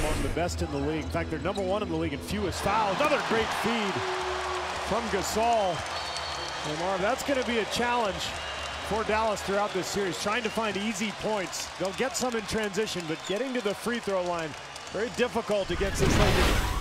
Among the best in the league. In fact, they're number one in the league in fewest fouls. Another great feed from Gasol. And that's going to be a challenge for Dallas throughout this series, trying to find easy points. They'll get some in transition, but getting to the free throw line, very difficult against this Lakers